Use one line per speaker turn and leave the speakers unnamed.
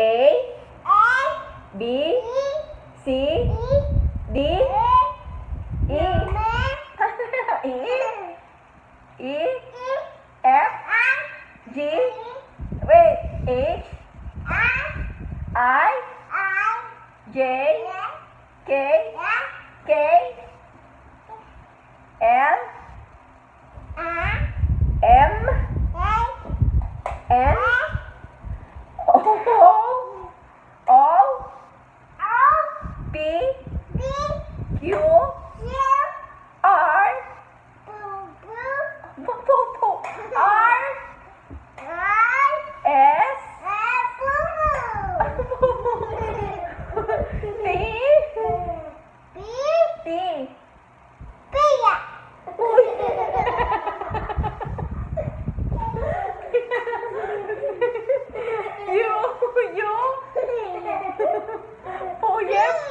A B C D E. E. E. F. G. Wait. H. I. J. K. K Q R? R? S? T T U U O F